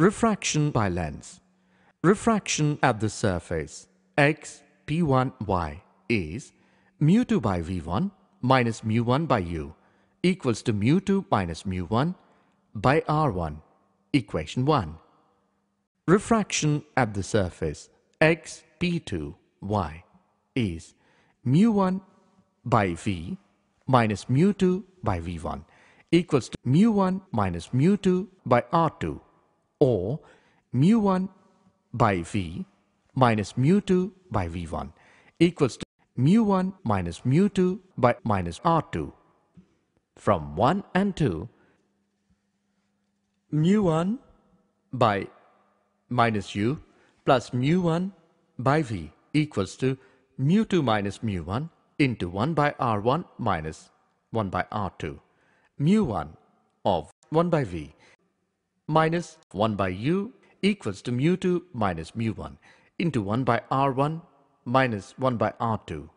Refraction by lens. Refraction at the surface x p1y is mu2 by v1 minus mu1 by u equals to mu2 minus mu1 by r1 equation 1. Refraction at the surface x p2 y is mu1 by v minus mu2 by v1 equals to mu1 minus mu2 by r2 or mu1 by v minus mu2 by v1 equals to mu1 minus mu2 by minus r2. From 1 and 2, mu1 by minus u plus mu1 by v equals to mu2 minus mu1 into 1 by r1 minus 1 by r2. mu1 of 1 by v minus 1 by u equals to mu2 minus mu1 into 1 by r1 minus 1 by r2.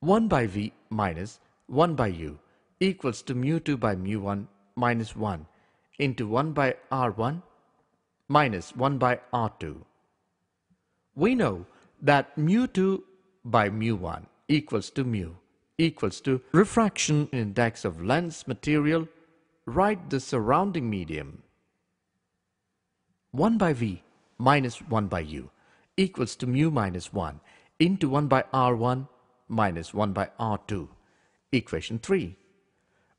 1 by v minus 1 by u equals to mu2 by mu1 minus 1 into 1 by r1 minus 1 by r2. We know that mu2 by mu1 equals to mu equals to refraction index of lens material write the surrounding medium 1 by v minus 1 by u equals to mu minus 1 into 1 by r1 minus 1 by r2 equation 3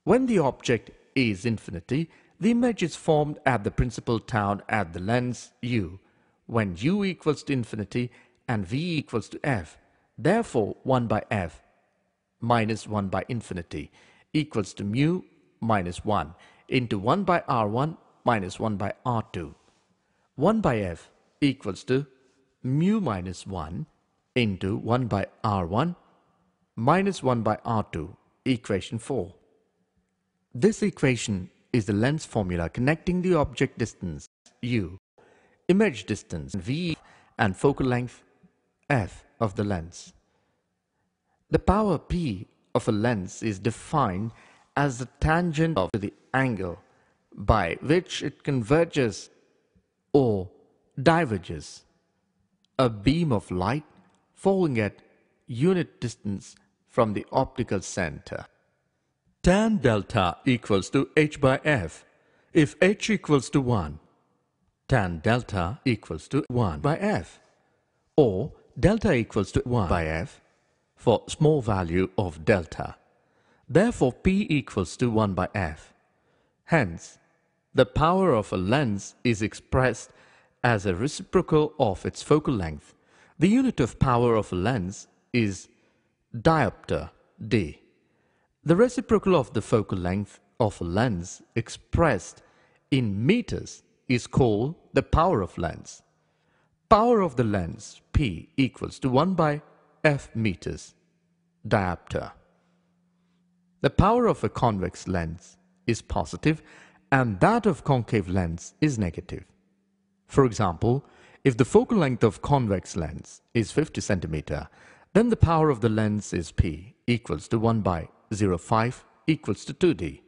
when the object is infinity the image is formed at the principal town at the lens U when U equals to infinity and V equals to F. Therefore, 1 by F minus 1 by infinity equals to mu minus 1 into 1 by R1 minus 1 by R2. 1 by F equals to mu minus 1 into 1 by R1 minus 1 by R2 equation 4. This equation is the lens formula connecting the object distance u, image distance v and focal length f of the lens. The power p of a lens is defined as the tangent of the angle by which it converges or diverges a beam of light falling at unit distance from the optical center. Tan delta equals to h by f if h equals to 1. Tan delta equals to 1 by f or delta equals to 1 by f for small value of delta. Therefore, p equals to 1 by f. Hence, the power of a lens is expressed as a reciprocal of its focal length. The unit of power of a lens is diopter, d. The reciprocal of the focal length of a lens expressed in meters is called the power of lens. Power of the lens P equals to 1 by f meters diopter. The power of a convex lens is positive and that of concave lens is negative. For example, if the focal length of convex lens is 50 centimeter, then the power of the lens is P equals to 1 by 0.5 equals to 2d.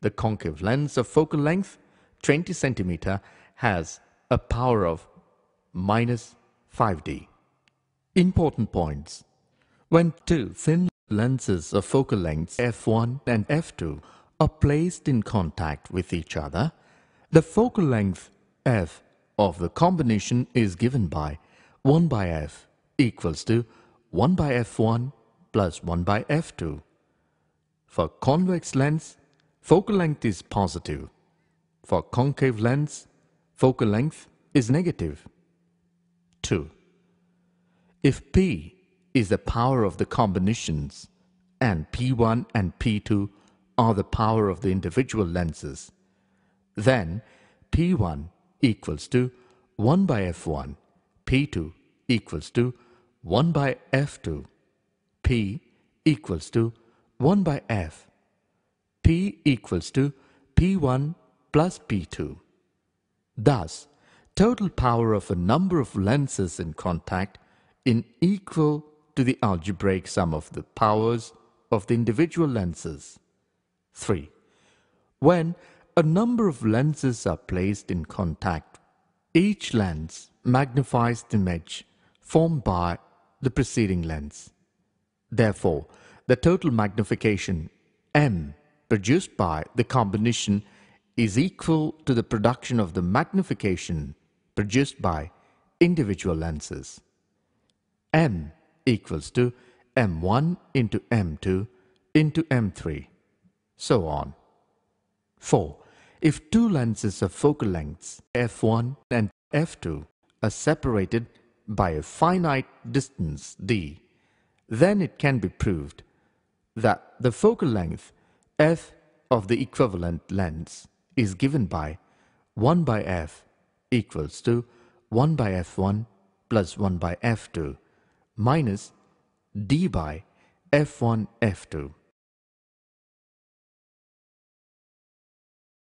The concave lens of focal length 20 centimeter has a power of minus 5d. Important points. When two thin lenses of focal lengths f1 and f2 are placed in contact with each other, the focal length f of the combination is given by 1 by f equals to 1 by f1 plus 1 by f2. For convex lens, focal length is positive. For concave lens, focal length is negative. 2. If P is the power of the combinations and P1 and P2 are the power of the individual lenses, then P1 equals to 1 by F1, P2 equals to 1 by F2, P equals to 1 by f. P equals to P1 plus P2. Thus, total power of a number of lenses in contact in equal to the algebraic sum of the powers of the individual lenses. 3. When a number of lenses are placed in contact. Each lens magnifies the image formed by the preceding lens. Therefore, the total magnification M produced by the combination is equal to the production of the magnification produced by individual lenses. M equals to M1 into M2 into M3, so on. 4. If two lenses of focal lengths f1 and f2 are separated by a finite distance d, then it can be proved that the focal length f of the equivalent lens is given by 1 by f equals to 1 by f1 plus 1 by f2 minus d by f1 f2.